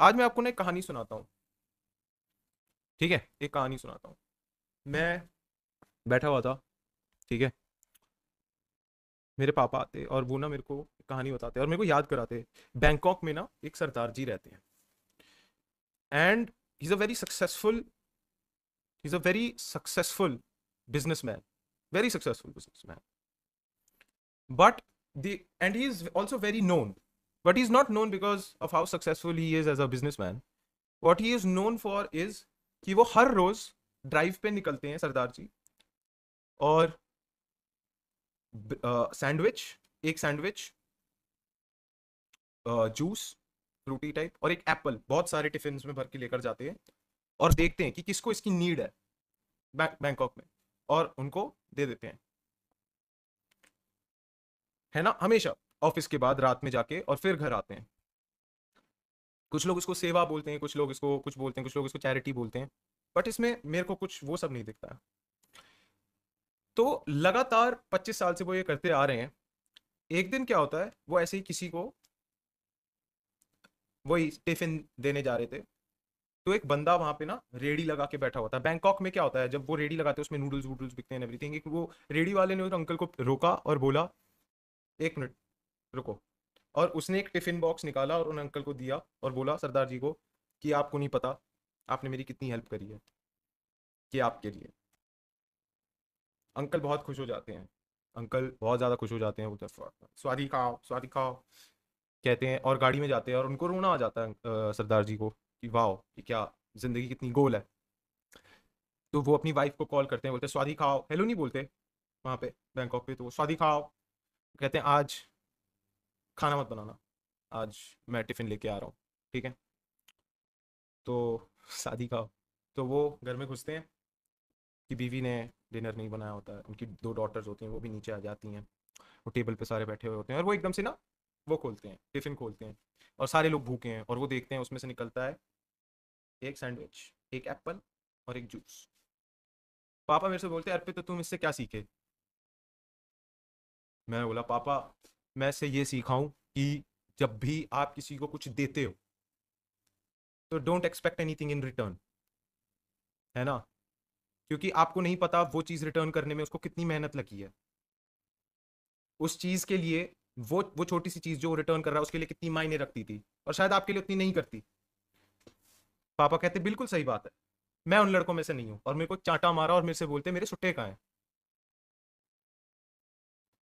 आज मैं आपको ना एक कहानी सुनाता हूँ। ठीक है? एक कहानी सुनाता हूँ। मैं बैठा हुआ था, ठीक है? मेरे पापा आते और वो ना मेरे को कहानी बताते और मेरे को याद कराते। बैंकॉक में ना एक सरदार जी रहते हैं। And he is a very successful he is a very successful businessman very successful businessman. But the and he is also very known. But he's not known because of how successful he is as a businessman. What he is known for is कि वो हर रोज drive पे निकलते हैं सरदार जी। और sandwich uh, एक sandwich juice Frooti type और एक Apple बहुत सारे टिफ़िन में भर के लेकर जाते हैं। और देखते हैं कि किसको इसकी नीड है बैंकॉक में। और उनको दे देते हैं। है ना? हमेशा। ऑफ़िस के बाद रात में जाके और फिर घर आते हैं। कुछ लोग इसको सेवा बोलते हैं, कुछ लोग इसको कुछ बोलते हैं, कुछ लोग इसको चैरिटी बोलते हैं बट इसमें मेरे को कुछ वो सब नहीं दिखता है। तो लगातार 25 साल से वो ये करते आ रहे हैं। एक दिन क्या होता है, वो ऐसे ही किसी को वही टिफ़िन देने जा रहे थे। तो एक बंदा वहाँ पे ना रेडी लगा के बैठा होता है बैंकॉक में क्या होता है, जब वो रेडी लगाते हैं, उसमें नूडल्स वूडल्स बिकते हैं एवरीथिंग एक वो रेडी वाले ने उस अंकल को रोका और बोला, एक मिनट रुको। और उसने एक टिफ़िन बॉक्स निकाला और उन अंकल को दिया और बोला, सरदार जी को, कि आपको नहीं पता, आपने मेरी कितनी हेल्प करी है, कि आपके लिए। अंकल बहुत खुश हो जाते हैं। अंकल बहुत ज़्यादा खुश हो जाते हैं उधर स्वादी खाओ स्वादी खाओ। कहते हैं और गाड़ी में जाते हैं और उनको रोना आ जाता है सरदार जी को, कि वाह कि क्या ज़िंदगी कितनी गोल है। तो वो अपनी वाइफ को कॉल करते हैं, बोलते स्वादी खाओ। हेलो नहीं बोलते वहाँ पे बैंकॉक पे तो स्वादी खाओ। कहते हैं, आज खाना मत बनाना। आज मैं टिफ़िन लेके आ रहा हूँ, ठीक है? तो शादी का तो वो घर में घुसते हैं कि बीवी ने डिनर नहीं बनाया होता है उनकी दो डॉटर्स होती हैं, वो भी नीचे आ जाती हैं, वो टेबल पे सारे बैठे हुए होते हैं और वो एकदम से ना, वो खोलते हैं, टिफ़िन खोलते हैं और सारे लोग भूखे हैं और वो देखते हैं, उसमें से निकलता है एक सैंडविच एक एप्पल और एक जूस पापा मेरे से बोलते हैं, अर्पित तो तुम इससे क्या सीखे? मैं बोला, पापा मैं इससे ये सीखा हूँ कि जब भी आप किसी को कुछ देते हो तो don't expect anything in return है ना? क्योंकि आपको नहीं पता वो चीज़ रिटर्न करने में उसको कितनी मेहनत लगी है। उस चीज़ के लिए, वो वो छोटी सी चीज़ जो रिटर्न कर रहा है, उसके लिए कितनी मायने रखती थी और शायद आपके लिए उतनी नहीं करती। पापा कहते, बिल्कुल सही बात है। मैं उन लड़कों में से नहीं हूँ और मेरे को चांटा मारा और मेरे से बोलते, मेरे सुट्टे कहाँ हैं?